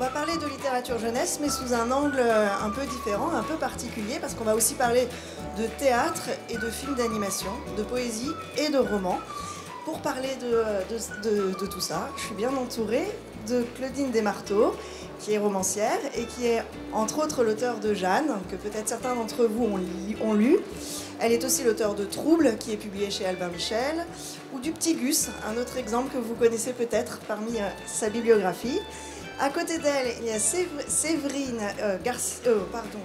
On va parler de littérature jeunesse, mais sous un angle euh, un peu différent, un peu particulier, parce qu'on va aussi parler de théâtre et de films d'animation, de poésie et de romans. Pour parler de, tout ça, je suis bien entourée de Claudine Desmarteaux, qui est romancière et qui est entre autres l'auteur de Jeanne, que peut-être certains d'entre vous ont, ont lu. Elle est aussi l'auteur de Trouble, qui est publié chez Albin Michel, ou du Petit Gus, un autre exemple que vous connaissez peut-être parmi euh, sa bibliographie. À côté d'elle, il y a Séverine euh, Garcia. Euh, pardon,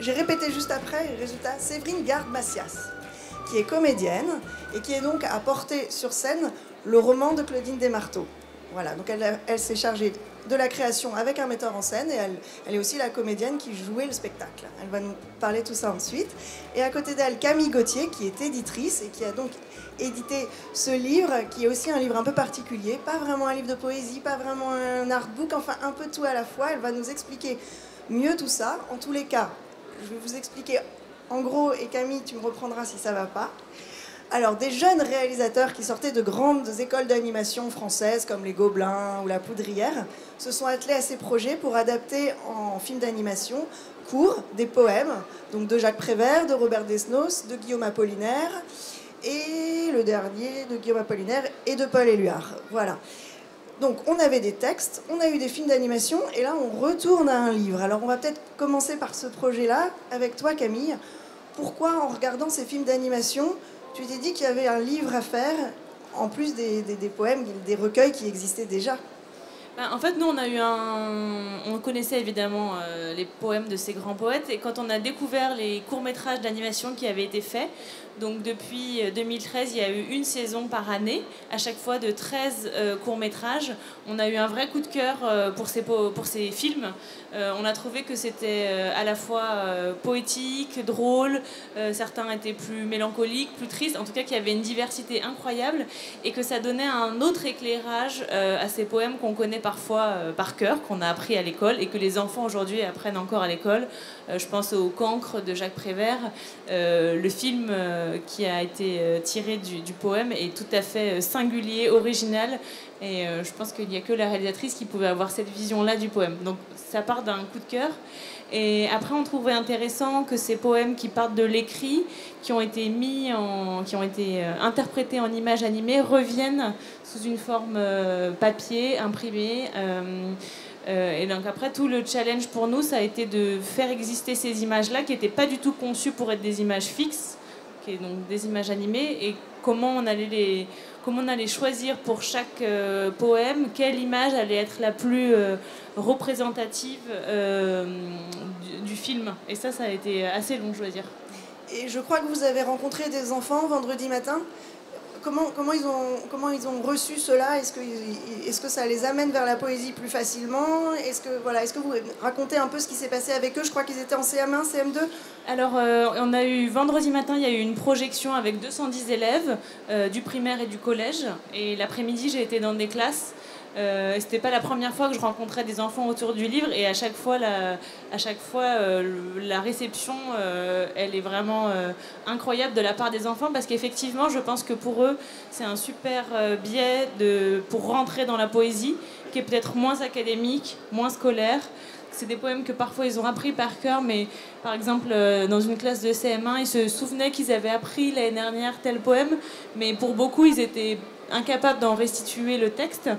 j'ai répété juste après, résultat, Séverine Garde-Macias, qui est comédienne et qui est donc à porter sur scène le roman de Claudine Desmarteaux. Voilà, donc elle, elle s'est chargée de la création avec un metteur en scène et elle, est aussi la comédienne qui jouait le spectacle. Elle va nous parler tout ça ensuite. Et à côté d'elle, Camille Gauthier qui est éditrice et qui a donc édité ce livre qui est aussi un livre un peu particulier, pas vraiment un livre de poésie, pas vraiment un artbook, enfin un peu tout à la fois. Elle va nous expliquer mieux tout ça. En tous les cas, je vais vous expliquer en gros et Camille, tu me reprendras si ça va pas. Alors, des jeunes réalisateurs qui sortaient de grandes écoles d'animation françaises comme les Gobelins ou la Poudrière se sont attelés à ces projets pour adapter en film d'animation court des poèmes, donc de Jacques Prévert, de Robert Desnos, de Guillaume Apollinaire et le dernier de Guillaume Apollinaire et de Paul Éluard. Voilà. Donc on avait des textes, on a eu des films d'animation et là on retourne à un livre. Alors on va peut-être commencer par ce projet-là avec toi Camille. Pourquoi en regardant ces films d'animation, tu t'es dit qu'il y avait un livre à faire, en plus des, poèmes, des recueils qui existaient déjà. Ben, en fait, nous, on a eu un. On connaissait évidemment euh, les poèmes de ces grands poètes, et quand on a découvert les courts-métrages d'animation qui avaient été faits, donc depuis 2013, euh, il y a eu une saison par année, à chaque fois de 13 euh, courts-métrages. On a eu un vrai coup de cœur euh, pour, ces, pour ces films. on a trouvé que c'était à la fois poétique, drôle, certains étaient plus mélancoliques, plus tristes, en tout cas qu'il y avait une diversité incroyable et que ça donnait un autre éclairage à ces poèmes qu'on connaît parfois par cœur, qu'on a appris à l'école et que les enfants aujourd'hui apprennent encore à l'école. je pense au Cancre de Jacques Prévert, le film euh, qui a été euh, tiré du, poème est tout à fait euh, singulier, original. Et je pense qu'il n'y a que la réalisatrice qui pouvait avoir cette vision-là du poème. Donc ça part d'un coup de cœur. Et après, on trouvait intéressant que ces poèmes qui partent de l'écrit, qui ont été mis en, qui ont été interprétés en images animées, reviennent sous une forme papier, imprimée. et donc après, tout le challenge pour nous, ça a été de faire exister ces images-là qui n'étaient pas du tout conçues pour être des images fixes, donc des images animées, et comment on allait les, comment on allait choisir pour chaque euh, poème quelle image allait être la plus euh, représentative euh, du, du, film. Et ça, ça a été assez long, je dois dire. Et je crois que vous avez rencontré des enfants vendredi matin comment, comment, ils ont, comment ils ont reçu cela? Est-ce que, est ça les amène vers la poésie plus facilement? Est-ce que, voilà, est que vous racontez un peu ce qui s'est passé avec eux? Je crois qu'ils étaient en CM1, CM2 Alors, euh, on a eu vendredi matin, il y a eu une projection avec 210 élèves euh, du primaire et du collège. Et l'après-midi, j'ai été dans des classes. Euh, c'était pas la première fois que je rencontrais des enfants autour du livre et à chaque fois la, euh, réception euh, elle est vraiment euh, incroyable de la part des enfants parce qu'effectivement je pense que pour eux c'est un super biais de, pour rentrer dans la poésie qui est peut-être moins académique, moins scolaire. C'est des poèmes que parfois ils ont appris par cœur, mais par exemple, dans une classe de CM1, ils se souvenaient qu'ils avaient appris l'année dernière tel poème, mais pour beaucoup, ils étaient incapables d'en restituer le texte,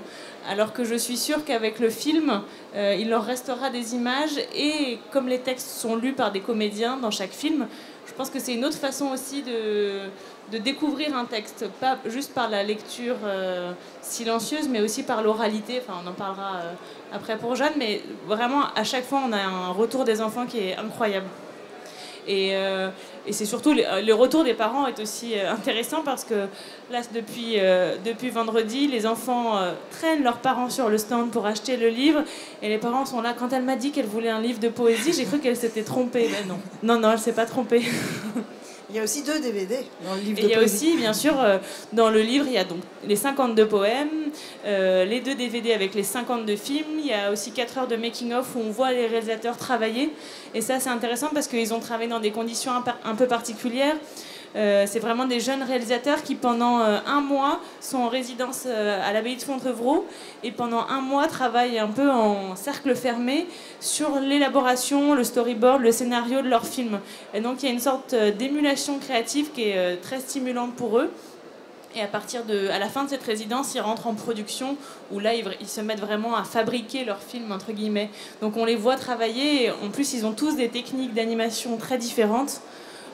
alors que je suis sûre qu'avec le film, euh, il leur restera des images et comme les textes sont lus par des comédiens dans chaque film, je pense que c'est une autre façon aussi de, de, découvrir un texte, pas juste par la lecture euh, silencieuse, mais aussi par l'oralité. Enfin, on en parlera euh, après pour Jeanne, mais vraiment à chaque fois, on a un retour des enfants qui est incroyable. Et, euh, et c'est surtout le retour des parents est aussi euh, intéressant parce que là, depuis, euh, depuis vendredi, les enfants traînent leurs parents sur le stand pour acheter le livre et les parents sont là. Quand elle m'a dit qu'elle voulait un livre de poésie, j'ai cru qu'elle s'était trompée. Mais non, non, non, elle s'est pas trompée. Il y a aussi deux DVD dans le livre. Et il y a aussi, bien sûr, euh, dans le livre, il y a donc les 52 poèmes, euh, les deux DVD avec les 52 films. Il y a aussi 4 heures de making-of où on voit les réalisateurs travailler. Et ça, c'est intéressant parce qu'ils ont travaillé dans des conditions un, peu particulières. Euh, c'est vraiment des jeunes réalisateurs qui, pendant euh, un mois, sont en résidence euh, à l'abbaye de Fontevraud et pendant un mois travaillent un peu en cercle fermé sur l'élaboration, le storyboard, le scénario de leur film. Et donc il y a une sorte d'émulation créative qui est très stimulante pour eux. Et à partir de, à la fin de cette résidence, ils rentrent en production où là, ils, se mettent vraiment à fabriquer leur film entre guillemets. Donc on les voit travailler. Et en plus, ils ont tous des techniques d'animation très différentes.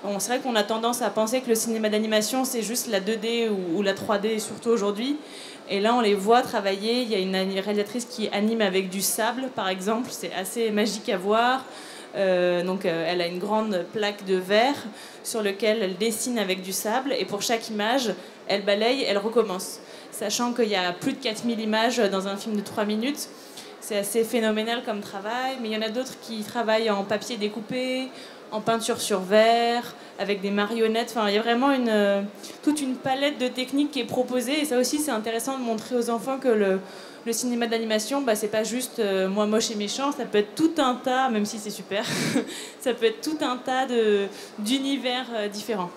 Bon, c'est vrai qu'on a tendance à penser que le cinéma d'animation, c'est juste la 2D ou, la 3D, surtout aujourd'hui. Et là, on les voit travailler. Il y a une réalisatrice qui anime avec du sable, par exemple. C'est assez magique à voir. Euh, donc, euh, elle a une grande plaque de verre sur lequel elle dessine avec du sable. Et pour chaque image, elle balaye, elle recommence. Sachant qu'il y a plus de 4000 images dans un film de 3 minutes. C'est assez phénoménal comme travail. Mais il y en a d'autres qui travaillent en papier découpé, en peinture sur verre, avec des marionnettes. Enfin, il y a vraiment une, euh, toute une palette de techniques qui est proposée. Et ça aussi, c'est intéressant de montrer aux enfants que le, cinéma d'animation, bah, c'est pas juste euh, moi moche et méchant, ça peut être tout un tas, même si c'est super, ça peut être tout un tas d'univers euh, différents.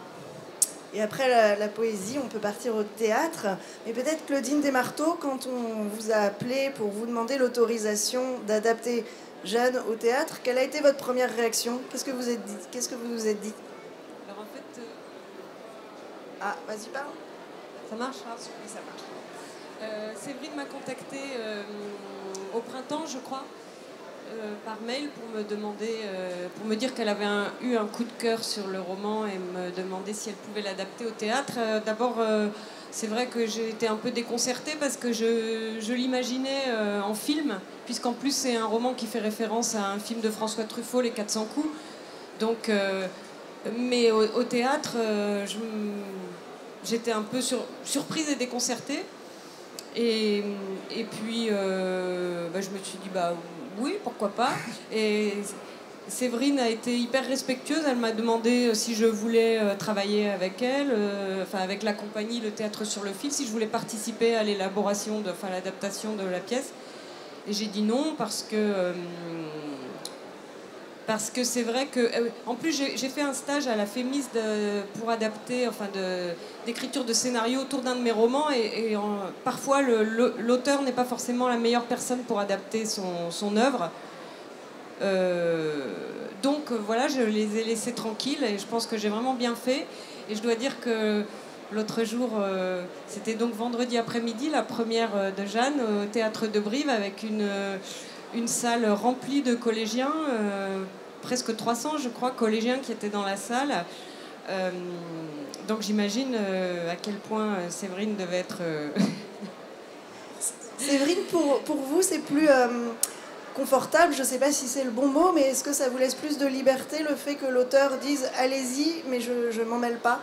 Et après la, la, poésie, on peut partir au théâtre. Mais peut-être Claudine Desmarteaux, quand on vous a appelé pour vous demander l'autorisation d'adapter Jeanne au théâtre. Quelle a été votre première réaction? Qu'est-ce que vous êtes dit? Qu'est-ce que vous vous êtes dit? Alors en fait. Euh, ah, vas-y, parle. Ça marche ah, Oui, ça marche. Euh, Séverine m'a contacté euh, au printemps, je crois, par mail pour me demander, pour me dire qu'elle avait eu un coup de cœur sur le roman et me demander si elle pouvait l'adapter au théâtre. D'abord c'est vrai que j'ai été un peu déconcertée parce que je, l'imaginais euh, en film, puisqu'en plus c'est un roman qui fait référence à un film de François Truffaut, Les 400 coups. Donc, euh, mais au, théâtre, euh, j'étais un peu surprise et déconcertée. Et, puis, bah, je me suis dit, bah oui, pourquoi pas. Et Séverine a été hyper respectueuse. Elle m'a demandé euh, si je voulais euh, travailler avec elle, euh, enfin avec la compagnie Le Théâtre sur le fil, si je voulais participer à l'élaboration, de, enfin l'adaptation de la pièce. Et j'ai dit non parce que parce que c'est vrai que en plus j'ai fait un stage à la Fémis pour adapter, enfin d'écriture de, scénario autour d'un de mes romans et, parfois l'auteur n'est pas forcément la meilleure personne pour adapter son, son œuvre. Euh, donc euh, voilà, je les ai laissés tranquilles et je pense que j'ai vraiment bien fait. Et je dois dire que l'autre jour, euh, c'était donc vendredi après-midi, la première de Jeanne au théâtre de Brive avec une, une salle remplie de collégiens, presque 300 je crois, collégiens qui étaient dans la salle. donc j'imagine à quel point Séverine devait être... Séverine, pour, pour vous, c'est plus confortable, je ne sais pas si c'est le bon mot, mais est-ce que ça vous laisse plus de liberté le fait que l'auteur dise allez-y, mais je ne m'en mêle pas?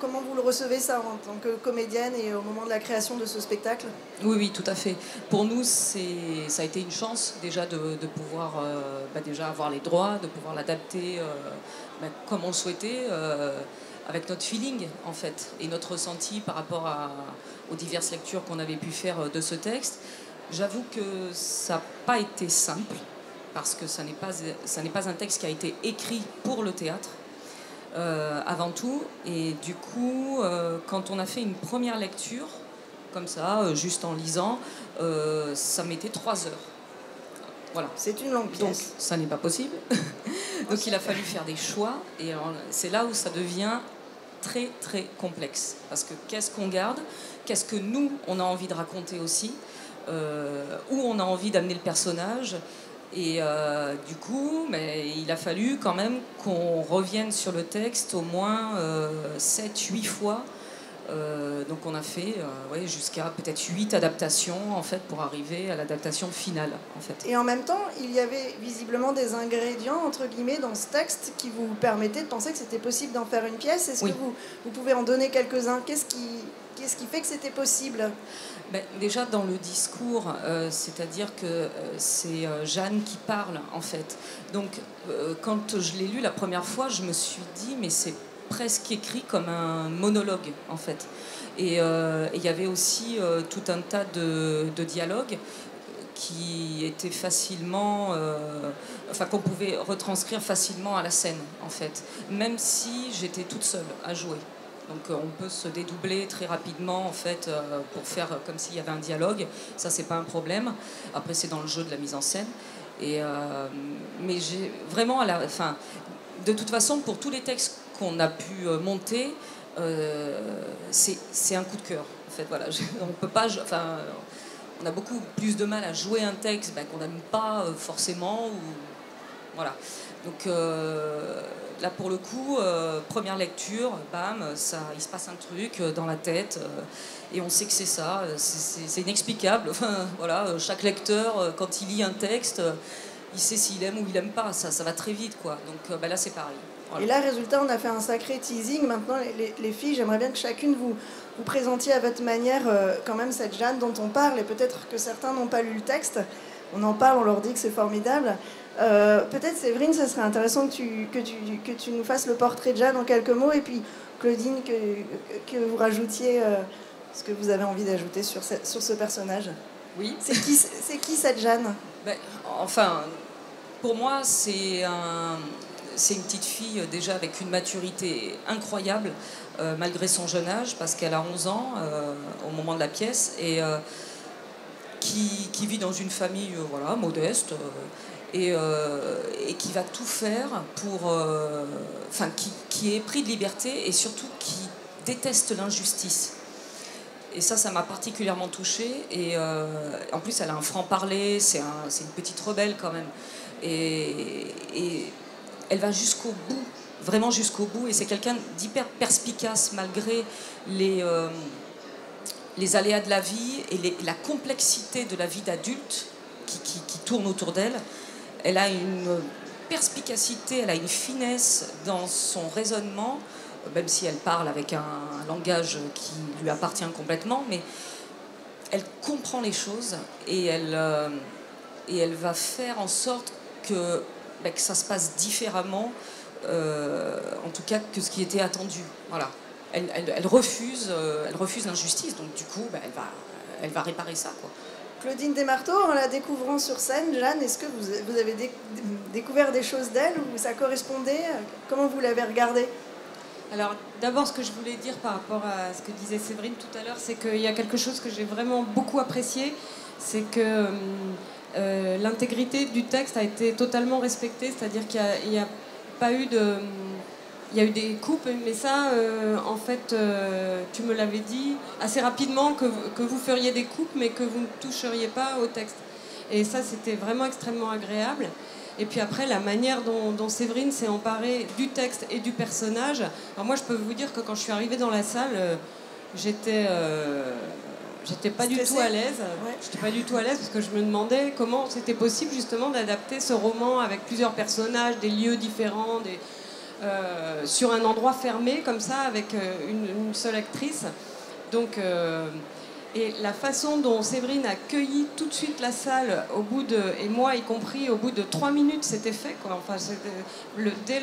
Comment, vous le recevez ça en tant que comédienne et au moment de la création de ce spectacle? Oui, oui, tout à fait. Pour nous, ça a été une chance déjà de, pouvoir euh, bah, déjà avoir les droits, de pouvoir l'adapter euh, bah, comme on le souhaitait. Euh, avec notre feeling en fait et notre ressenti par rapport aux diverses lectures qu'on avait pu faire de ce texte. J'avoue que ça n'a pas été simple, parce que ça n'est pas, ça n'est pas un texte qui a été écrit pour le théâtre, euh, avant tout. Et du coup, euh, quand on a fait une première lecture, comme ça, euh, juste en lisant, ça mettait trois heures. Voilà. C'est une longue pièce. Donc, ça n'est pas possible. Donc, il a fallu faire des choix. Et c'est là où ça devient très, très complexe. Parce que qu'est-ce qu'on garde? Qu'est-ce que nous, on a envie de raconter aussi? Où on a envie d'amener le personnage. Et euh, du coup, mais il a fallu quand même qu'on revienne sur le texte au moins 7-8 euh, fois. donc on a fait ouais, jusqu'à peut-être 8 adaptations en fait pour arriver à l'adaptation finale en fait. Et en même temps, il y avait visiblement des ingrédients entre guillemets dans ce texte qui vous permettaient de penser que c'était possible d'en faire une pièce. Est-ce que vous, vous pouvez en donner quelques-uns? Qu'est-ce qui, qu'est-ce qui fait que c'était possible? Ben, déjà dans le discours, euh, c'est-à-dire que euh, c'est euh, Jeanne qui parle en fait. Donc quand je l'ai lu la première fois, je me suis dit mais c'est presque écrit comme un monologue en fait. Et il y avait aussi tout un tas de, de dialogues qui étaient facilement, enfin qu'on pouvait retranscrire facilement à la scène en fait, même si j'étais toute seule à jouer. Donc on peut se dédoubler très rapidement en fait pour faire comme s'il y avait un dialogue. Ça c'est pas un problème. Après c'est dans le jeu de la mise en scène. Et mais j'ai vraiment à la, enfin, de toute façon pour tous les textes qu'on a pu monter, c'est un coup de cœur. En fait voilà, on peut pas, enfin on a beaucoup plus de mal à jouer un texte ben, qu'on n'aime pas euh, forcément. Ou... Voilà. Donc euh, là, pour le coup, euh, première lecture, bam, ça, il se passe un truc dans la tête et on sait que c'est ça. C'est inexplicable. Voilà, chaque lecteur, quand il lit un texte, il sait s'il aime ou il n'aime pas. Ça, ça va très vite, quoi. Donc ben là, c'est pareil. Et là, résultat, on a fait un sacré teasing. Maintenant, les filles, j'aimerais bien que chacune vous, vous présentiez à votre manière euh, quand même cette Jeanne dont on parle, et peut-être que certains n'ont pas lu le texte. On en parle, on leur dit que c'est formidable. Euh, peut-être, Séverine, ce serait intéressant que tu, que, tu, que tu nous fasses le portrait de Jeanne en quelques mots, et puis Claudine, que, que vous rajoutiez euh, ce que vous avez envie d'ajouter sur, sur ce personnage. Oui. C'est qui, c'est qui cette Jeanne? Ben, Enfin, pour moi, c'est un, c'est une petite fille déjà avec une maturité incroyable. Euh, malgré son jeune âge, parce qu'elle a 11 ans euh, au moment de la pièce, et euh, qui, qui, vit dans une famille voilà, modeste. Et, et, qui va tout faire pour. Enfin, qui, est pris de liberté et surtout qui déteste l'injustice. Et ça, ça m'a particulièrement touchée. Et en plus, elle a un franc-parler, c'est un, une petite rebelle quand même. Et, elle va jusqu'au bout vraiment jusqu'au bout. Et c'est quelqu'un d'hyper perspicace malgré les, euh, les aléas de la vie et la complexité de la vie d'adulte qui, tourne autour d'elle. Elle a une perspicacité, elle a une finesse dans son raisonnement, même si elle parle avec un, langage qui lui appartient complètement, mais elle comprend les choses et elle, euh, et elle va faire en sorte que, que ça se passe différemment euh, en tout cas que ce qui était attendu. Voilà. Elle, euh, refuse l'injustice, donc du coup, bah, elle, va, elle va réparer ça. Claudine Desmarteaux, en la découvrant sur scène, Jeanne, est-ce que vous, avez découvert des choses d'elle ou ça correspondait? Comment vous l'avez regardée? Alors d'abord ce que je voulais dire par rapport à ce que disait Séverine tout à l'heure, c'est qu'il y a quelque chose que j'ai vraiment beaucoup apprécié, c'est que euh, l'intégrité du texte a été totalement respectée, c'est-à-dire qu'il y, a pas eu de. Il y a eu des coupes, mais ça, euh, en fait, euh, tu me l'avais dit assez rapidement que, que, vous feriez des coupes, mais que vous ne toucheriez pas au texte. Et ça, c'était vraiment extrêmement agréable. Et puis après, la manière dont, dont Séverine s'est emparée du texte et du personnage. Alors moi, je peux vous dire que quand je suis arrivée dans la salle, euh, j'étais j'étais pas du tout à l'aise. J'étais pas du tout à l'aise parce que je me demandais comment c'était possible justement d'adapter ce roman avec plusieurs personnages, des lieux différents, des, euh, sur un endroit fermé comme ça avec euh, une, seule actrice. Donc euh, et la façon dont Séverine a cueilli tout de suite la salle au bout de et moi y compris au bout de trois minutes c'était fait. Enfin dès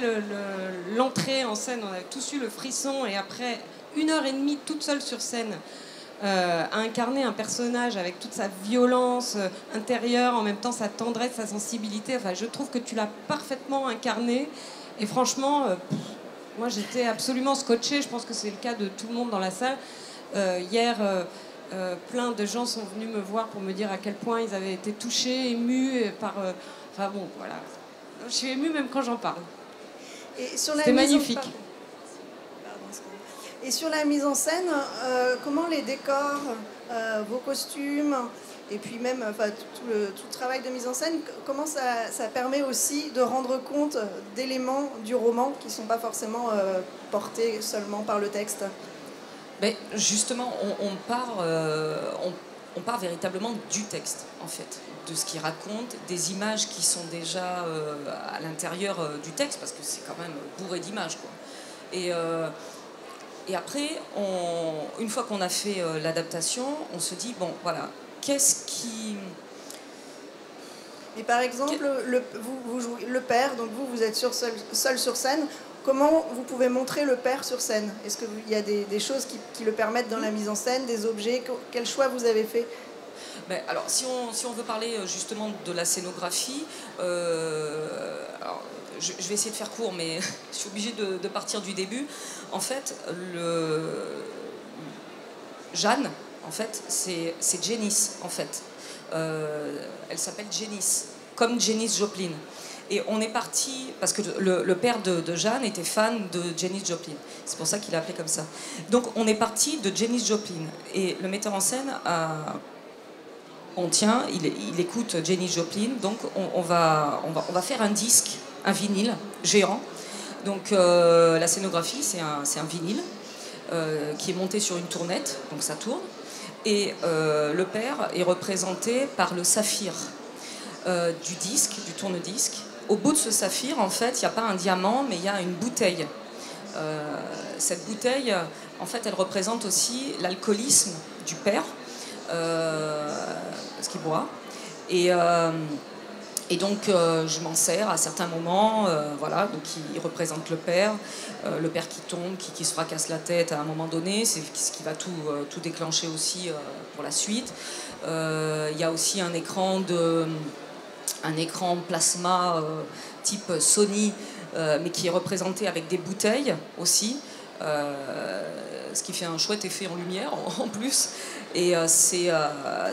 l'entrée en scène on avait tous eu le frisson et après une heure et demie toute seule sur scène euh, à incarner un personnage avec toute sa violence intérieure, en même temps sa tendresse, sa sensibilité. Enfin, je trouve que tu l'as parfaitement incarné. Et franchement, euh, moi j'étais absolument scotché. Je pense que c'est le cas de tout le monde dans la salle. hier, plein de gens sont venus me voir pour me dire à quel point ils avaient été touchés, émus par. enfin bon, voilà. Je suis émue même quand j'en parle. C'était magnifique. Et sur la mise en scène, euh, comment les décors, euh, vos costumes, et puis même enfin, tout, le, tout, travail de mise en scène, comment ça, ça permet aussi de rendre compte d'éléments du roman qui ne sont pas forcément euh, portés seulement par le texte? Mais Justement, on, part, on, on, part véritablement du texte, en fait, de ce qu'il raconte, des images qui sont déjà à l'intérieur du texte, parce que c'est quand même bourré d'images. Quoi. Et et après, une fois qu'on a fait euh, l'adaptation, on se dit, bon, voilà, qu'est-ce qui... Et par exemple, le, vous, vous, jouez le père, donc vous, vous êtes sur, seul, seul, sur scène. Comment vous pouvez montrer le père sur scène? Est-ce qu'il y a des, des choses qui, qui, le permettent dans la mise en scène, des objets? Quel choix vous avez fait? Ben, alors, si on, si on veut parler euh, justement de la scénographie, euh, alors, je, vais essayer de faire court, mais je suis obligée de, de, partir du début. En fait, le... Jeanne, en fait, c'est Janice, en fait. elle s'appelle Janice, comme Janice Joplin. Et on est parti, parce que le, père de, Jeanne était fan de Janis Joplin. C'est pour ça qu'il a appelé comme ça. Donc on est parti de Janis Joplin. Et le metteur en scène On tient, il, écoute Janis Joplin, donc on, va, faire un disque, un vinyle géant. Donc euh, la scénographie, c'est un, un, vinyle euh, qui est monté sur une tournette, donc ça tourne. Et euh, le père est représenté par le saphir du disque, du tourne-disque au bout de ce saphir, en fait, il n'y a pas un diamant, mais il y a une bouteille. Euh, cette bouteille, en fait, elle représente aussi l'alcoolisme du père, euh, parce qu'il boit. Et, euh, et donc, je m'en sers à certains moments. voilà, donc il représente le père, le père qui tombe, qui, qui, se fracasse la tête à un moment donné. C'est ce qui va tout, tout déclencher aussi pour la suite. Il y a aussi un écran de un écran plasma euh, type Sony, euh, mais qui est représenté avec des bouteilles aussi, euh, ce qui fait un chouette effet en lumière en, plus. Et ces,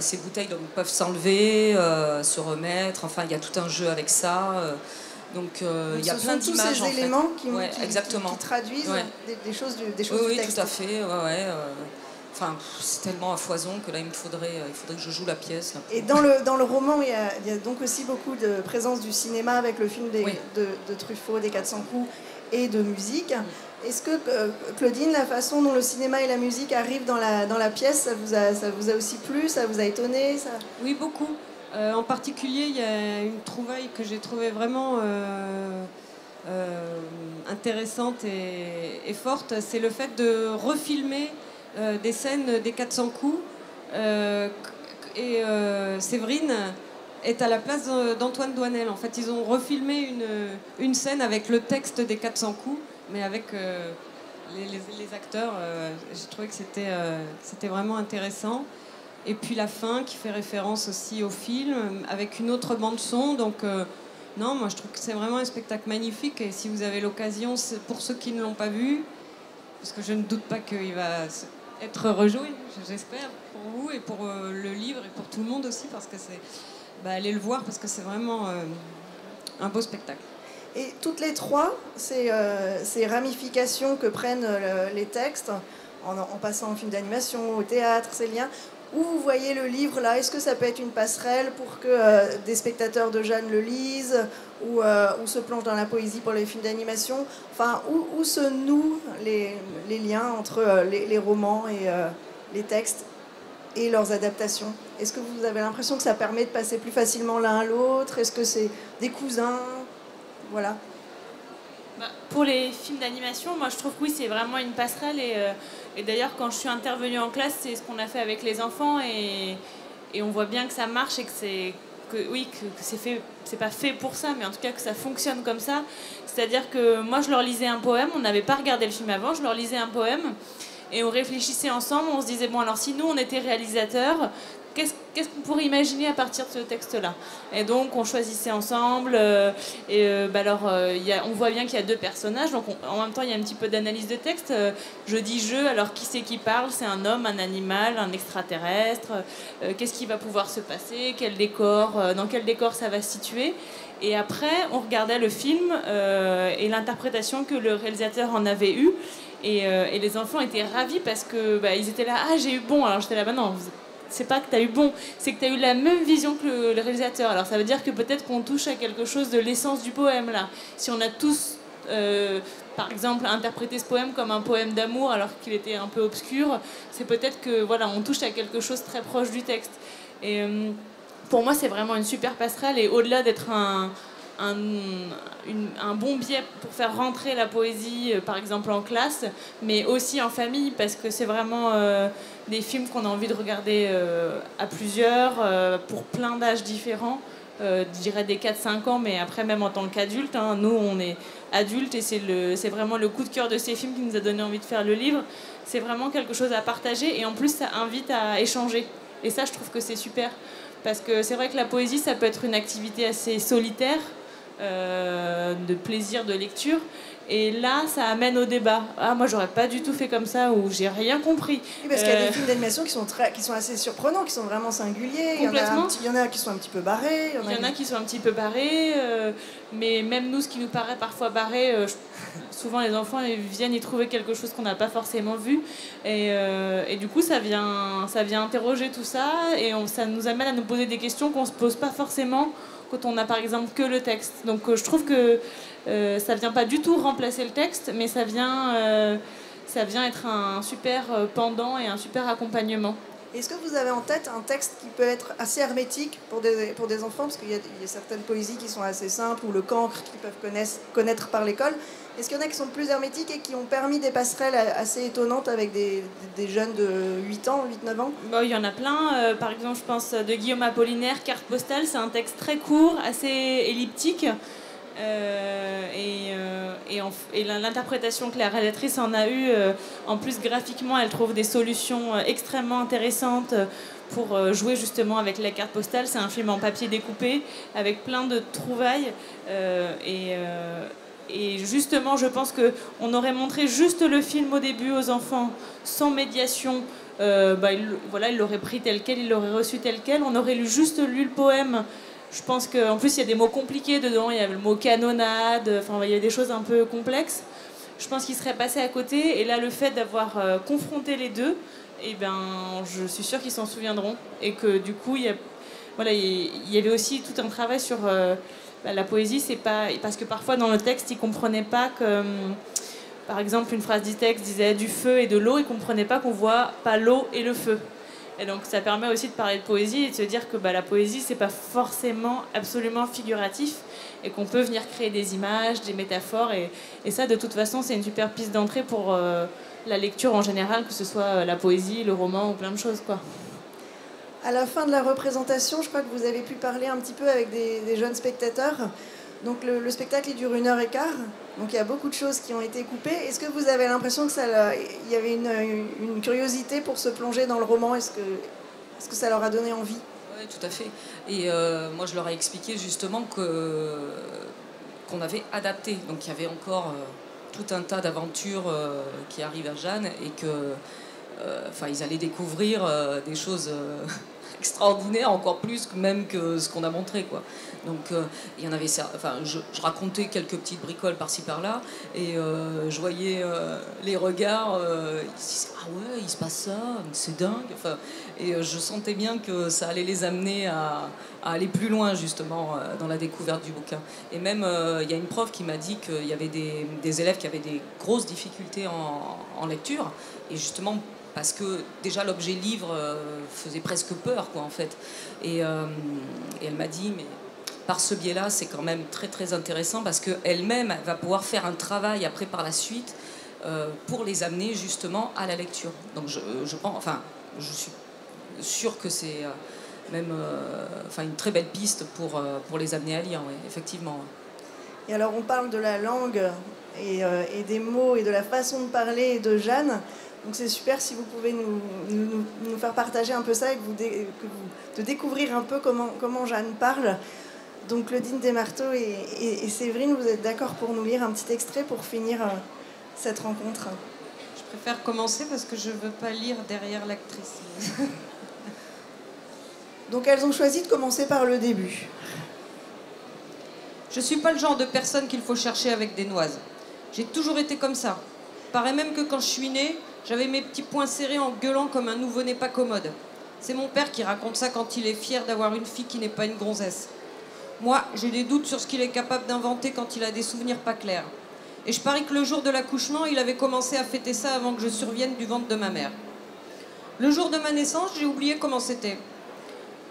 ces, bouteilles donc, peuvent s'enlever, se remettre, enfin il y a tout un jeu avec ça. donc il y a plein d'images. tous ces éléments qui, exactement. traduisent des, choses du, des choses oui, du Oui, tout à fait. Ouais, Enfin, c'est tellement à foison que là, il me faudrait, euh, il faudrait que je joue la pièce. Et dans le, dans le roman, il y, a, il y, a, donc aussi beaucoup de présence du cinéma avec le film des, de, de, Truffaut, des 400 coups, et de musique. Est-ce que, euh, Claudine, la façon dont le cinéma et la musique arrivent dans la, pièce, ça vous, a, aussi plu Ça vous a étonné ça... Oui, beaucoup. Euh, en particulier, il y a une trouvaille que j'ai trouvée vraiment intéressante et, forte. C'est le fait de refilmer euh, des scènes des 400 coups. Euh, et euh, Séverine est à la place d'Antoine Douanel. En fait, ils ont refilmé une scène avec le texte des 400 coups, mais avec les, les, acteurs. J'ai trouvé que c'était vraiment intéressant. Et puis la fin qui fait référence aussi au film, avec une autre bande-son. Donc, non, moi je trouve que c'est vraiment un spectacle magnifique. Et si vous avez l'occasion, pour ceux qui ne l'ont pas vu, parce que je ne doute pas qu'il va être rejoué, j'espère, pour vous et pour euh, le livre et pour tout le monde aussi, parce que c'est. Bah, allez le voir parce que c'est vraiment euh, un beau spectacle. Et toutes les trois, ces, euh, ces ramifications que prennent les textes, en, passant au film d'animation, au théâtre, ces liens, où vous voyez le livre là? Est-ce que ça peut être une passerelle pour que euh, des spectateurs de Jeanne le lisent ou, euh, se plongent dans la poésie pour les films d'animation? Enfin, où, se nouent les, liens entre euh, les, romans et les textes et leurs adaptations? Est-ce que vous avez l'impression que ça permet de passer plus facilement l'un à l'autre? Est-ce que c'est des cousins? Voilà. Bah, pour les films d'animation, moi je trouve que oui, c'est vraiment une passerelle. Et, euh, et d'ailleurs, quand je suis intervenue en classe, c'est ce qu'on a fait avec les enfants. Et, et, on voit bien que ça marche et que c'est. Que, oui, que, c'est fait, c'est pas fait pour ça, mais en tout cas que ça fonctionne comme ça. C'est-à-dire que moi, je leur lisais un poème, on n'avait pas regardé le film avant, je leur lisais un poème, et on réfléchissait ensemble, on se disait, bon, alors si nous, on était réalisateurs, qu'est-ce qu'on pourrait imaginer à partir de ce texte-là? Et donc, on choisissait ensemble. Euh, et euh, bah alors, euh, on voit bien qu'il y a deux personnages. Donc, en même temps, il y a un petit peu d'analyse de texte. je dis je, alors qui c'est qui parle? C'est un homme, un animal, un extraterrestre Qu'est-ce qui va pouvoir se passer? Quel décor Dans quel décor ça va se situer? Et après, on regardait le film et l'interprétation que le réalisateur en avait eue. Et, et, les enfants étaient ravis parce que bah, ils étaient là, ah j'ai eu bon. Alors j'étais là, bah non, c'est pas que tu as eu bon, c'est que tu as eu la même vision que le, réalisateur. Alors ça veut dire que peut-être qu'on touche à quelque chose de l'essence du poème là. Si on a tous, euh, par exemple, interprété ce poème comme un poème d'amour alors qu'il était un peu obscur, c'est peut-être que voilà, on touche à quelque chose très proche du texte. Et euh, pour moi, c'est vraiment une super passerelle et au-delà d'être un, un, un, bon biais pour faire rentrer la poésie, euh, par exemple en classe, mais aussi en famille, parce que c'est vraiment des films qu'on a envie de regarder euh, à plusieurs, pour plein d'âges différents. je dirais des 4-5 ans, mais après même en tant qu'adulte. Hein, nous, on est adultes et c'est vraiment le coup de cœur de ces films qui nous a donné envie de faire le livre. C'est vraiment quelque chose à partager et en plus, ça invite à échanger. Et ça, je trouve que c'est super. Parce que c'est vrai que la poésie, ça peut être une activité assez solitaire. de plaisir de lecture. Et là, ça amène au débat. Ah, moi, j'aurais pas du tout fait comme ça, ou j'ai rien compris. Oui, parce qu'il y a des films d'animation qui sont, très, qui sont assez surprenants, qui sont vraiment singuliers. Complètement. Il y en a, qui sont un petit peu barrés. Il y en a, qui... sont un petit peu barrés. mais même nous, ce qui nous paraît parfois barré, souvent les enfants ils viennent y trouver quelque chose qu'on n'a pas forcément vu. Et, et, du coup, ça vient, ça vient interroger tout ça. Et on, ça nous amène à nous poser des questions qu'on ne se pose pas forcément quand on a par exemple que le texte. Donc je trouve que euh, ça vient pas du tout remplacer le texte, mais ça vient, euh, ça vient être un super euh, pendant et un super accompagnement. Est-ce que vous avez en tête un texte qui peut être assez hermétique pour des, pour des enfants? Parce qu'il y, y, a certaines poésies qui sont assez simples, ou le cancre qu'ils peuvent connaître, connaître par l'école. Est-ce qu'il y en a qui sont plus hermétiques et qui ont permis des passerelles assez étonnantes avec des, des jeunes de 8 ans, 8-9 ans? Bon, Il y en a plein. par exemple, je pense de Guillaume Apollinaire, Carte postale. C'est un texte très court, assez elliptique. Euh, et, euh, l'interprétation que la réalisatrice en a eue, euh, en plus graphiquement, elle trouve des solutions extrêmement intéressantes pour jouer justement avec la carte postale. C'est un film en papier découpé avec plein de trouvailles. et, justement, je pense qu'on aurait montré juste le film au début aux enfants, sans médiation. bah, il, voilà, il l'aurait pris tel quel, il l'aurait reçu tel quel. On aurait lu juste lu le poème je pense qu'en plus, il y a des mots compliqués dedans. Il y a le mot canonnade. Enfin, il y a des choses un peu complexes. Je pense qu'il serait passé à côté. Et là, le fait d'avoir euh, confronté les deux, eh ben, je suis sûre qu'ils s'en souviendront. Et que du coup, il y, voilà, il y avait aussi tout un travail sur euh, bah, la poésie. C'est pas parce que parfois dans le texte, ils comprenaient pas que, hum, par exemple, une phrase du texte disait du feu et de l'eau. Ils comprenaient pas qu'on voit pas l'eau et le feu. Et donc ça permet aussi de parler de poésie et de se dire que bah, la poésie, c'est pas forcément absolument figuratif et qu'on peut venir créer des images, des métaphores. Et, et ça, de toute façon, c'est une super piste d'entrée pour euh, la lecture en général, que ce soit euh, la poésie, le roman ou plein de choses. Quoi. À la fin de la représentation, je crois que vous avez pu parler un petit peu avec des, des jeunes spectateurs. Donc le, le, spectacle dure une heure et quart. Donc il y a beaucoup de choses qui ont été coupées. Est-ce que vous avez l'impression que ça, il y avait une, curiosité pour se plonger dans le roman? Est-ce que, est-ce que ça leur a donné envie? Oui, tout à fait. Et euh, moi, je leur ai expliqué justement que qu'on avait adapté. Donc il y avait encore euh, tout un tas d'aventures euh, qui arrivent à Jeanne et que, enfin, ils allaient découvrir des choses extraordinaires, encore plus même que ce qu'on a montré, quoi. Donc euh, il y en avait, enfin, je, racontais quelques petites bricoles par-ci par-là et euh, je voyais euh, les regards. ils disaient ah ouais, il se passe ça, c'est dingue. Enfin, et je sentais bien que ça allait les amener à, aller plus loin justement dans la découverte du bouquin. Et même il y a une prof qui m'a dit qu'il y avait des, des, élèves qui avaient des grosses difficultés en, en lecture et justement parce que déjà l'objet livre faisait presque peur quoi en fait et, et elle m'a dit mais par ce biais-là, c'est quand même très très intéressant parce qu'elle-même va pouvoir faire un travail après par la suite euh, pour les amener justement à la lecture. Donc je, je pense, enfin, je suis sûre que c'est euh, même euh, enfin, une très belle piste pour, pour les amener à lire, effectivement. Et alors on parle de la langue et, des mots et de la façon de parler de Jeanne. Donc c'est super si vous pouvez nous, nous, nous, faire partager un peu ça et que vous, que vous de découvrir un peu comment, comment Jeanne parle. Donc Claudine Desmarteaux et, et, Séverine, vous êtes d'accord pour nous lire un petit extrait pour finir euh, cette rencontre? Je préfère commencer parce que je ne veux pas lire derrière l'actrice. Donc elles ont choisi de commencer par le début. Je ne suis pas le genre de personne qu'il faut chercher avec des noises. J'ai toujours été comme ça. Paraît même que quand je suis née, j'avais mes petits poings serrés en gueulant comme un nouveau-né pas commode. C'est mon père qui raconte ça quand il est fier d'avoir une fille qui n'est pas une gonzesse. Moi, j'ai des doutes sur ce qu'il est capable d'inventer quand il a des souvenirs pas clairs. Et je parie que le jour de l'accouchement, il avait commencé à fêter ça avant que je survienne du ventre de ma mère. Le jour de ma naissance, j'ai oublié comment c'était.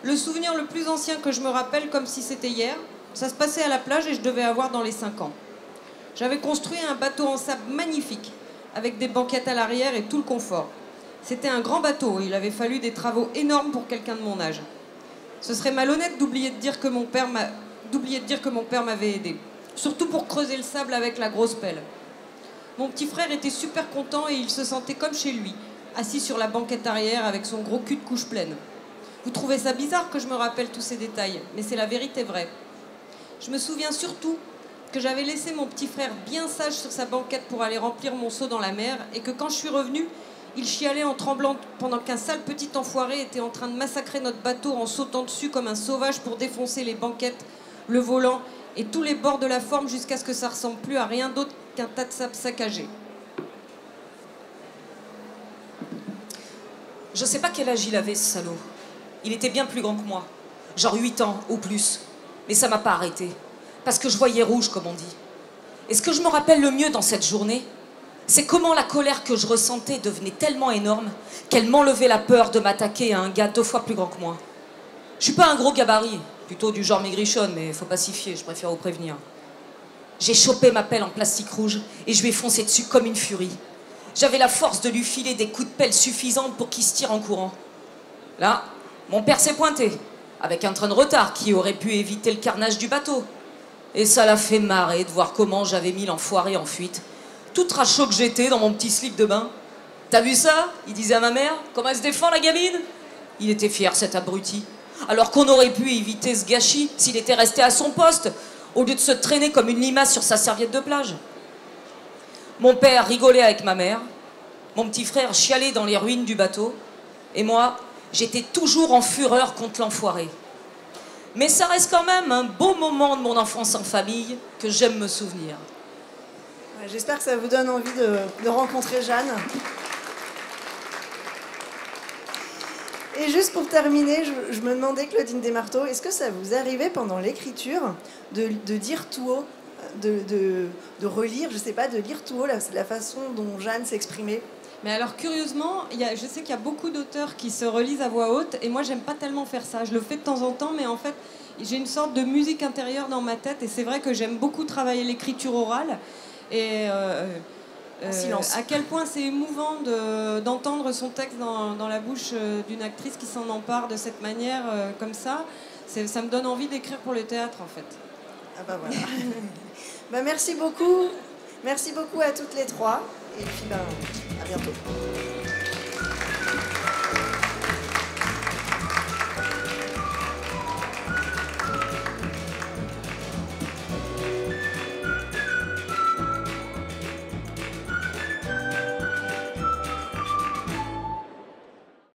Le souvenir le plus ancien que je me rappelle comme si c'était hier, ça se passait à la plage et je devais avoir dans les 5 ans. J'avais construit un bateau en sable magnifique, avec des banquettes à l'arrière et tout le confort. C'était un grand bateau, il avait fallu des travaux énormes pour quelqu'un de mon âge. Ce serait malhonnête d'oublier de dire que mon père d'oublier de dire que mon père m'avait aidé. Surtout pour creuser le sable avec la grosse pelle. Mon petit frère était super content et il se sentait comme chez lui, assis sur la banquette arrière avec son gros cul de couche pleine. Vous trouvez ça bizarre que je me rappelle tous ces détails, mais c'est la vérité vraie. Je me souviens surtout que j'avais laissé mon petit frère bien sage sur sa banquette pour aller remplir mon seau dans la mer et que quand je suis revenue, il chialait en tremblant pendant qu'un sale petit enfoiré était en train de massacrer notre bateau en sautant dessus comme un sauvage pour défoncer les banquettes, le volant et tous les bords de la forme jusqu'à ce que ça ressemble plus à rien d'autre qu'un tas de sable saccagé. Je sais pas quel âge il avait, ce salaud. Il était bien plus grand que moi. Genre 8 ans ou plus. Mais ça m'a pas arrêté. Parce que je voyais rouge, comme on dit. Et ce que je me rappelle le mieux dans cette journée, c'est comment la colère que je ressentais devenait tellement énorme qu'elle m'enlevait la peur de m'attaquer à un gars deux fois plus grand que moi. Je suis pas un gros gabarit, plutôt du genre maigrichonne, mais faut pas s'y fier, je préfère vous prévenir. J'ai chopé ma pelle en plastique rouge et je lui ai foncé dessus comme une furie. J'avais la force de lui filer des coups de pelle suffisants pour qu'il se tire en courant. Là, mon père s'est pointé, avec un train de retard qui aurait pu éviter le carnage du bateau. Et ça l'a fait marrer de voir comment j'avais mis l'enfoiré en fuite. Tout rachot que j'étais dans mon petit slip de bain. T'as vu ça? Il disait à ma mère. Comment elle se défend la gamine? Il était fier cet abruti. Alors qu'on aurait pu éviter ce gâchis s'il était resté à son poste, au lieu de se traîner comme une limace sur sa serviette de plage. Mon père rigolait avec ma mère, mon petit frère chialait dans les ruines du bateau, et moi, j'étais toujours en fureur contre l'enfoiré. Mais ça reste quand même un beau moment de mon enfance en famille que j'aime me souvenir. J'espère que ça vous donne envie de, rencontrer Jeanne. Et juste pour terminer, je, me demandais, Claudine Desmarteaux, est-ce que ça vous arrivait pendant l'écriture de, dire tout haut, de, relire, je sais pas, de lire tout haut la façon dont Jeanne s'exprimait? Mais alors curieusement, il y a, je sais qu'il y a beaucoup d'auteurs qui se relisent à voix haute et moi j'aime pas tellement faire ça. Je le fais de temps en temps, mais en fait j'ai une sorte de musique intérieure dans ma tête et c'est vrai que j'aime beaucoup travailler l'écriture orale et euh, euh, silence. à quel point c'est émouvant d'entendre son texte dans, dans la bouche euh, d'une actrice qui s'en empare de cette manière comme ça. Ça me donne envie d'écrire pour le théâtre en fait. Ah bah voilà. bah merci beaucoup. Merci beaucoup à toutes les trois. Et puis, ben, à bientôt.